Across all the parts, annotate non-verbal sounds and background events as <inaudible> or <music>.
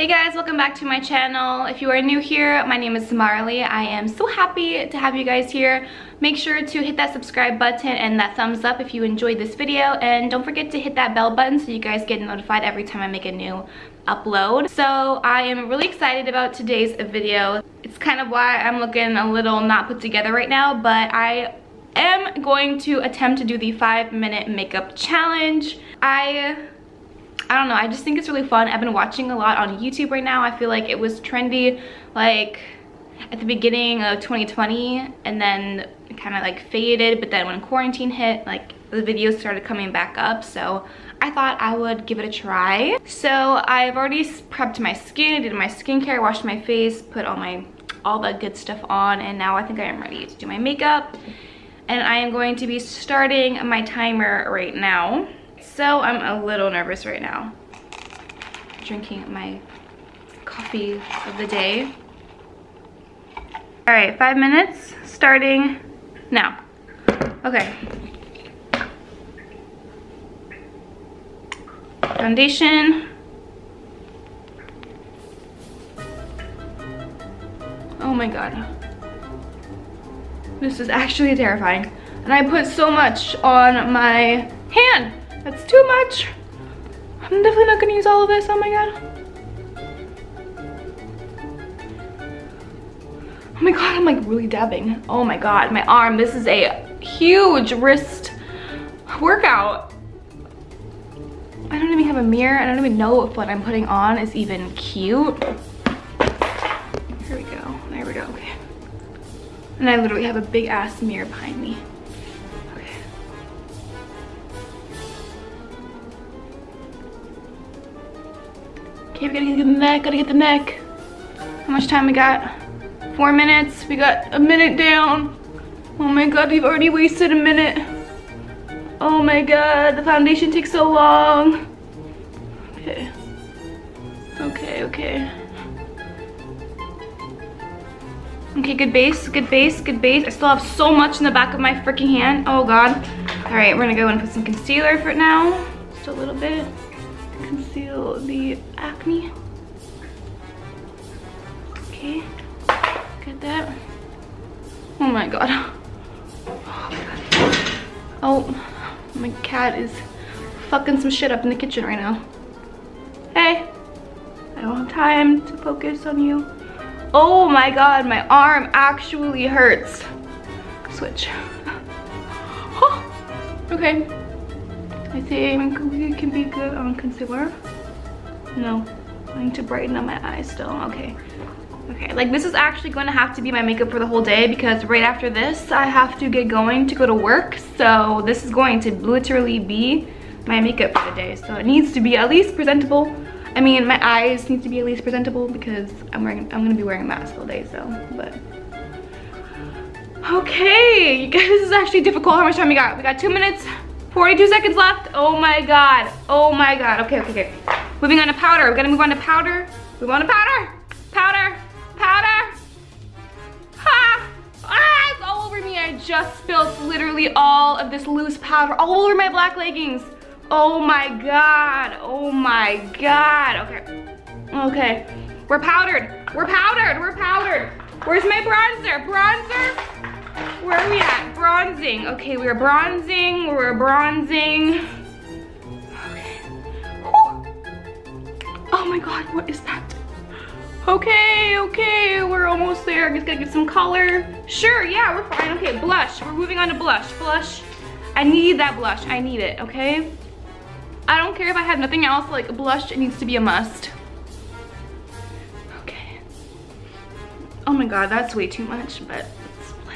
Hey guys, welcome back to my channel. If you are new here, my name is Marlie. I am so happy to have you guys here. Make sure to hit that subscribe button and that thumbs up if you enjoyed this video. And don't forget to hit that bell button so you guys get notified every time I make a new upload. So I am really excited about today's video. It's kind of why I'm looking a little not put together right now, but I am going to attempt to do the five minute makeup challenge. I I don't know, I just think it's really fun. I've been watching a lot on YouTube right now. I feel like it was trendy like at the beginning of 2020 and then kind of like faded, but then when quarantine hit, like the videos started coming back up. So I thought I would give it a try. So I've already prepped my skin, did my skincare, washed my face, put all my all the good stuff on, and now I think I am ready to do my makeup. And I am going to be starting my timer right now. So I'm a little nervous right now. Drinking my coffee of the day. All right, five minutes, starting now. Okay. Foundation. Oh my God. This is actually terrifying. And I put so much on my hand. That's too much. I'm definitely not gonna use all of this, oh my god. Oh my god, I'm like really dabbing. Oh my god, my arm, this is a huge wrist workout. I don't even have a mirror. I don't even know if what I'm putting on is even cute. Here we go, there we go, okay. And I literally have a big ass mirror behind me. Neck, gotta get the neck. How much time we got? Four minutes, we got a minute down. Oh my God, we've already wasted a minute. Oh my God, the foundation takes so long. Okay. Okay, okay. Okay, good base, good base, good base. I still have so much in the back of my freaking hand. Oh God. All right, we're gonna go and put some concealer for now. Just a little bit to conceal the acne. Okay, get that. Oh my god. Oh my. Oh, cat is fucking some shit up in the kitchen right now. Hey, I don't have time to focus on you. Oh my god, my arm actually hurts. Switch. okay. I think we can be good on concealer. No, I need to brighten up my eyes still, okay. Okay, like this is actually going to have to be my makeup for the whole day because right after this, I have to get going to go to work. So this is going to literally be my makeup for the day. So it needs to be at least presentable. I mean, my eyes need to be at least presentable because I'm wearing, I'm gonna be wearing a mask all day, so, but. Okay, you guys, <laughs> this is actually difficult. How much time we got? We got two minutes, 42 seconds left. Oh my God. Oh my God. Okay, okay, okay. Moving on to powder. We're gonna move on to powder. On to powder. Powder. Powder. Just spilled literally all of this loose powder all over my black leggings. Oh my God. Oh my God. Okay. Okay. We're powdered. We're powdered. We're powdered. Where's my bronzer? Bronzer? Where are we at? Bronzing. Okay, we're bronzing. We're bronzing. Okay. Oh my god, what is that? Okay, okay, we're almost there. I just gotta get some color. Sure, yeah, we're fine. Okay, blush. We're moving on to blush. Blush. I need that blush. I need it, okay? I don't care if I have nothing else, like blush, it needs to be a must. Okay. Oh my god, that's way too much, but oh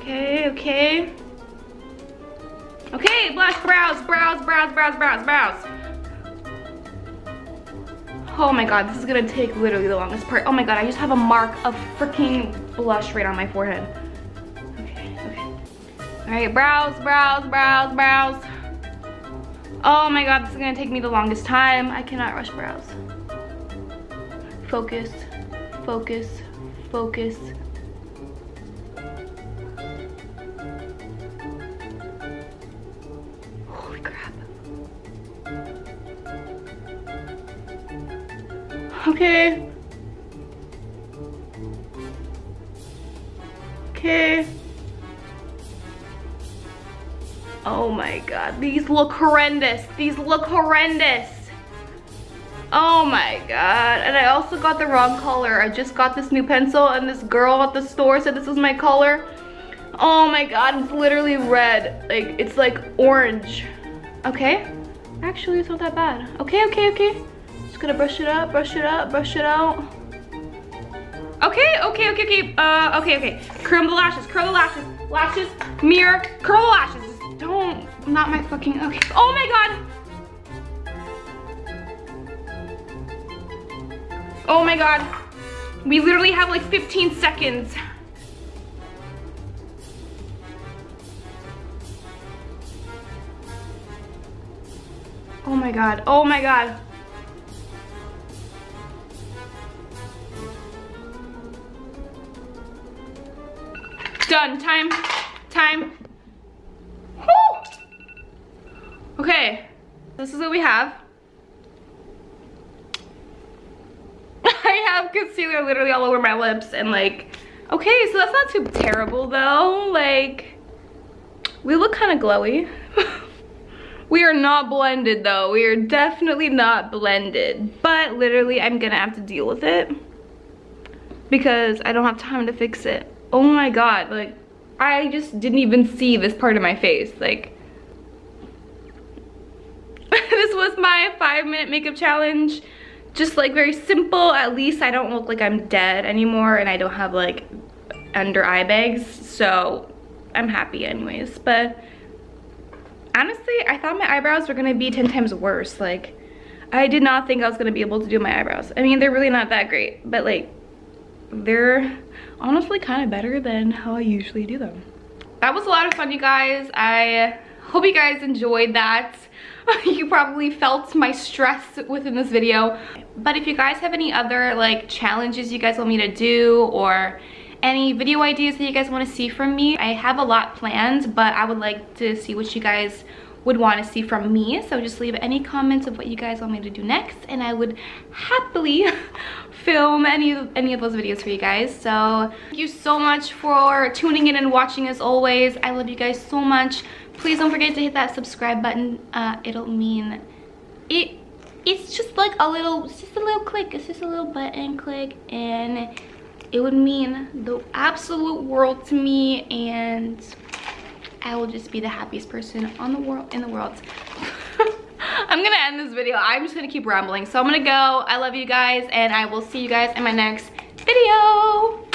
Okay, okay. Okay, blush, brows, brows, brows, brows, brows, brows. Oh my god, this is gonna take literally the longest part. Oh my god, I just have a mark of freaking blush right on my forehead. Okay, okay. All right, brows, brows, brows, brows. Oh my god, this is gonna take me the longest time. I cannot rush brows. Focus, focus, focus. Okay. Okay. Oh my god, these look horrendous. These look horrendous. Oh my god. And I also got the wrong color. I just got this new pencil and this girl at the store said this was my color. Oh my god, it's literally red. Like, it's like orange. Okay. Actually, it's not that bad. Okay, okay, okay. Just gonna brush it up, brush it up, brush it out. Okay, okay, okay, okay. Uh, okay, okay. Curl the lashes, curl the lashes. Lashes, mirror, curl the lashes. Don't, not my fucking, okay. Oh my god. Oh my god. We literally have like 15 seconds. Oh my god. Oh my god. Done. Time. Time. Okay. This is what we have. <laughs> I have concealer literally all over my lips and like, okay, so that's not too terrible though. Like, we look kind of glowy. <laughs> we are not blended though. We are definitely not blended, but literally I'm gonna have to deal with it because I don't have time to fix it. Oh my God, like, I just didn't even see this part of my face. Like, <laughs> this was my five minute makeup challenge just like very simple. At least I don't look like I'm dead anymore and I don't have like under eye bags. So I'm happy anyways. But honestly, I thought my eyebrows were gonna be 10 times worse. Like I did not think I was gonna be able to do my eyebrows. I mean, they're really not that great, but like they're honestly kind of better than how I usually do them. That was a lot of fun, you guys. I hope you guys enjoyed that. <laughs> you probably felt my stress within this video. But if you guys have any other like challenges you guys want me to do or any video ideas that you guys want to see from me, I have a lot planned, but I would like to see what you guys would want to see from me so just leave any comments of what you guys want me to do next and I would happily <laughs> film any any of those videos for you guys. So thank you so much for tuning in and watching as always. I love you guys so much. Please don't forget to hit that subscribe button. Uh, it'll mean it it's just like a little it's just a little click. It's just a little button click and it would mean the absolute world to me and I will just be the happiest person on the world in the world I'm gonna end this video. I'm just gonna keep rambling. So I'm gonna go. I love you guys and I will see you guys in my next video